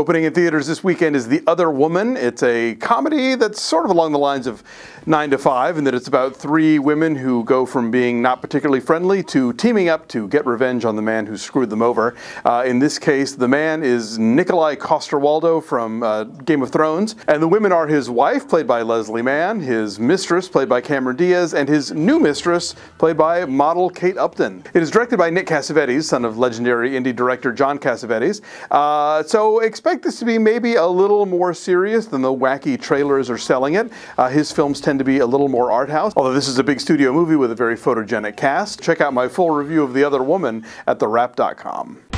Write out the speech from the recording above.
Opening in theaters this weekend is The Other Woman. It's a comedy that's sort of along the lines of 9 to 5 in that it's about three women who go from being not particularly friendly to teaming up to get revenge on the man who screwed them over. Uh, in this case, the man is Nikolaj Coster-Waldau from uh, Game of Thrones, and the women are his wife, played by Leslie Mann, his mistress, played by Cameron Diaz, and his new mistress, played by model Kate Upton. It is directed by Nick Cassavetes, son of legendary indie director John Cassavetes. Uh, so expect this to be maybe a little more serious than the wacky trailers are selling it. Uh, his films tend to be a little more art house, although this is a big studio movie with a very photogenic cast. Check out my full review of The Other Woman at TheWrap.com.